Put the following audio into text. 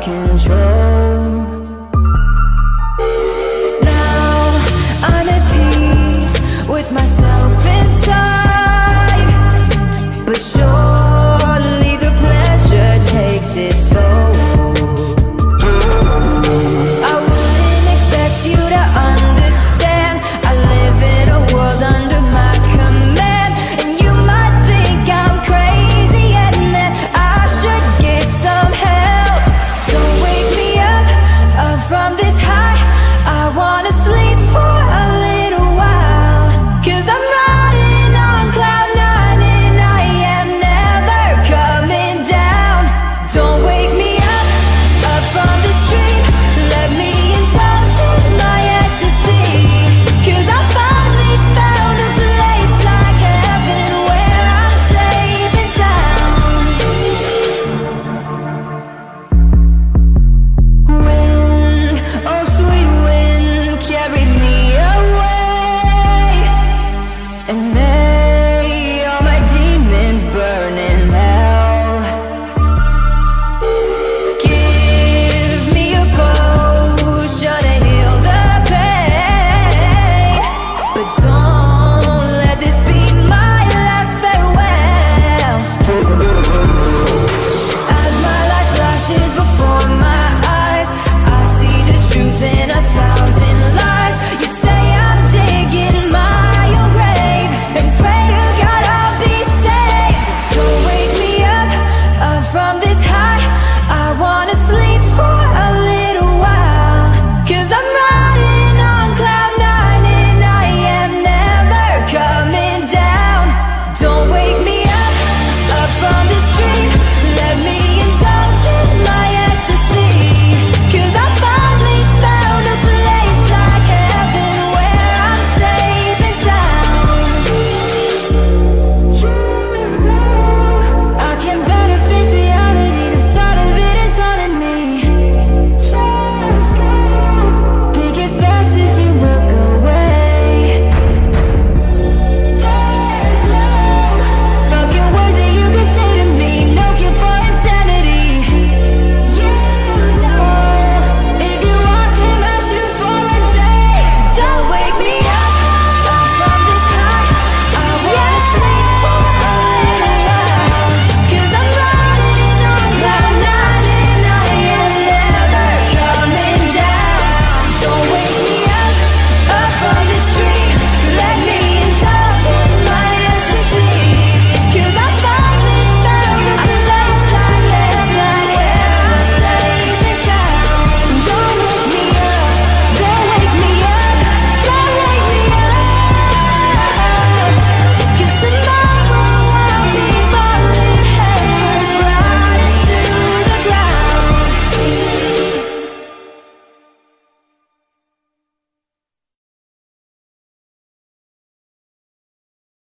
can control